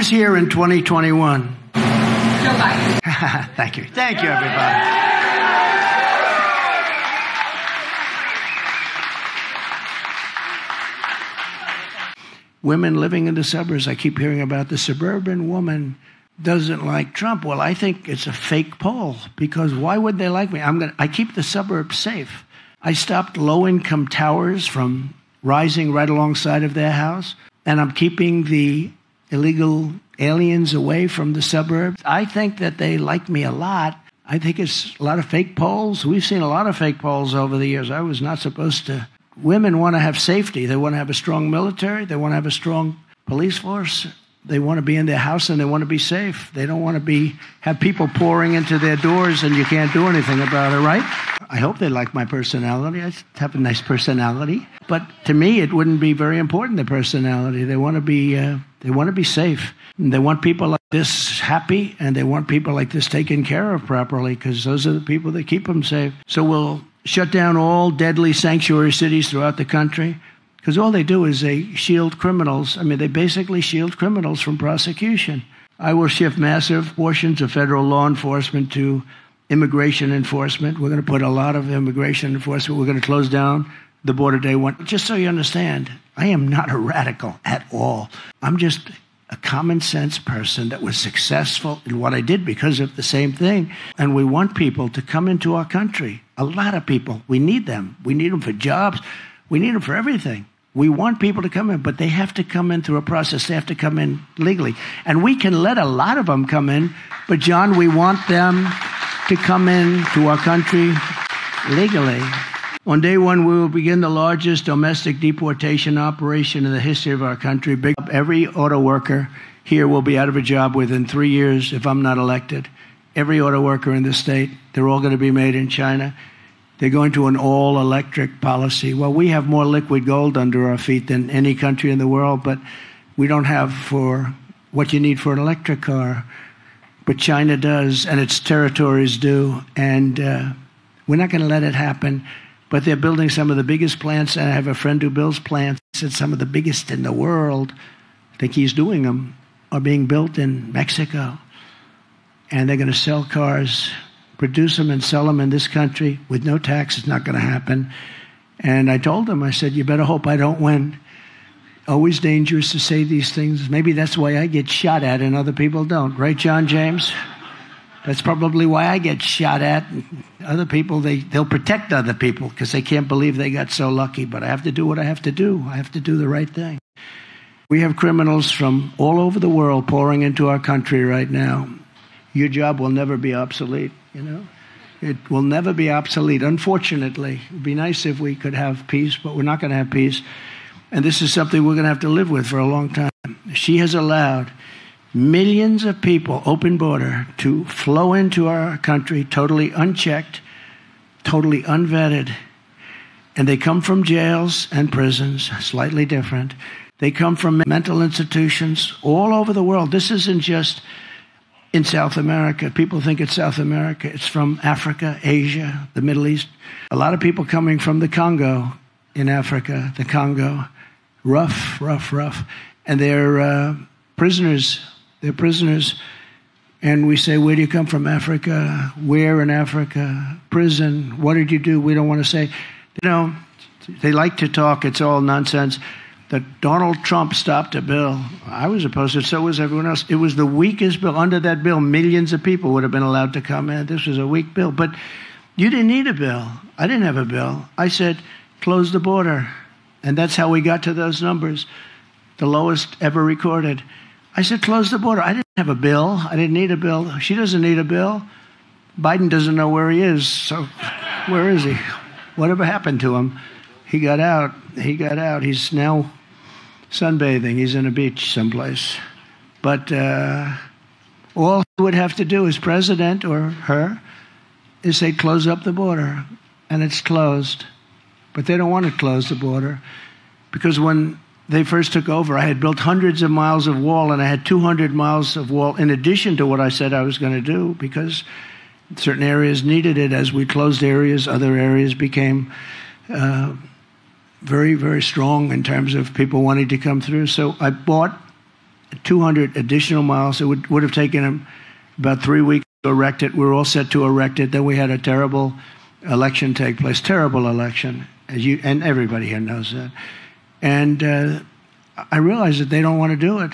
is here in 2021? Joe Biden. Thank you. Thank you, everybody. Women living in the suburbs, I keep hearing about the suburban woman doesn't like Trump. Well, I think it's a fake poll because why would they like me? I'm going I keep the suburbs safe. I stopped low income towers from rising right alongside of their house, and I'm keeping the illegal aliens away from the suburbs. I think that they like me a lot. I think it's a lot of fake polls. We've seen a lot of fake polls over the years. I was not supposed to. Women want to have safety. They want to have a strong military. They want to have a strong police force. They want to be in their house and they want to be safe. They don't want to be have people pouring into their doors and you can't do anything about it, right? I hope they like my personality. I have a nice personality, but to me, it wouldn't be very important. The personality. They want to be. Uh, they want to be safe. And they want people like this happy, and they want people like this taken care of properly because those are the people that keep them safe. So we'll shut down all deadly sanctuary cities throughout the country. Because all they do is they shield criminals. I mean, they basically shield criminals from prosecution. I will shift massive portions of federal law enforcement to immigration enforcement. We're going to put a lot of immigration enforcement. We're going to close down the border day one. Just so you understand, I am not a radical at all. I'm just a common sense person that was successful in what I did because of the same thing. And we want people to come into our country. A lot of people. We need them. We need them for jobs. We need them for everything. We want people to come in, but they have to come in through a process. They have to come in legally. And we can let a lot of them come in, but John, we want them to come in to our country legally. On day one, we will begin the largest domestic deportation operation in the history of our country. Big every auto worker here will be out of a job within three years if I'm not elected. Every auto worker in the state, they're all going to be made in China. They're going to an all electric policy. Well, we have more liquid gold under our feet than any country in the world, but we don't have for what you need for an electric car. But China does, and its territories do. And uh, we're not going to let it happen. But they're building some of the biggest plants. And I have a friend who builds plants. He said some of the biggest in the world, I think he's doing them, are being built in Mexico. And they're going to sell cars produce them and sell them in this country with no tax. It's not going to happen. And I told him, I said, you better hope I don't win. Always dangerous to say these things. Maybe that's why I get shot at and other people don't. Right, John James? That's probably why I get shot at. Other people, they, they'll protect other people because they can't believe they got so lucky. But I have to do what I have to do. I have to do the right thing. We have criminals from all over the world pouring into our country right now. Your job will never be obsolete. You know, it will never be obsolete. Unfortunately, it'd be nice if we could have peace, but we're not going to have peace. And this is something we're going to have to live with for a long time. She has allowed millions of people, open border, to flow into our country totally unchecked, totally unvetted. And they come from jails and prisons, slightly different. They come from mental institutions all over the world. This isn't just in South America. People think it's South America. It's from Africa, Asia, the Middle East. A lot of people coming from the Congo in Africa, the Congo. Rough, rough, rough. And they're uh, prisoners. They're prisoners. And we say, Where do you come from? Africa. Where in Africa? Prison. What did you do? We don't want to say. You know, they like to talk. It's all nonsense that Donald Trump stopped a bill. I was opposed to it, so was everyone else. It was the weakest bill. Under that bill, millions of people would have been allowed to come in. This was a weak bill. But you didn't need a bill. I didn't have a bill. I said, close the border. And that's how we got to those numbers, the lowest ever recorded. I said, close the border. I didn't have a bill. I didn't need a bill. She doesn't need a bill. Biden doesn't know where he is. So where is he? Whatever happened to him? He got out. He got out. He's now sunbathing. He's in a beach someplace. But uh, all he would have to do as president or her is say, close up the border. And it's closed. But they don't want to close the border because when they first took over, I had built hundreds of miles of wall and I had 200 miles of wall in addition to what I said I was going to do because certain areas needed it. As we closed areas, other areas became. Uh, very, very strong in terms of people wanting to come through. So I bought 200 additional miles. It would, would have taken about three weeks to erect it. We were all set to erect it. Then we had a terrible election take place, terrible election, as you and everybody here knows that. And uh, I realize that they don't want to do it.